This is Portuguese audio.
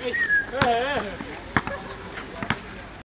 É, é. é.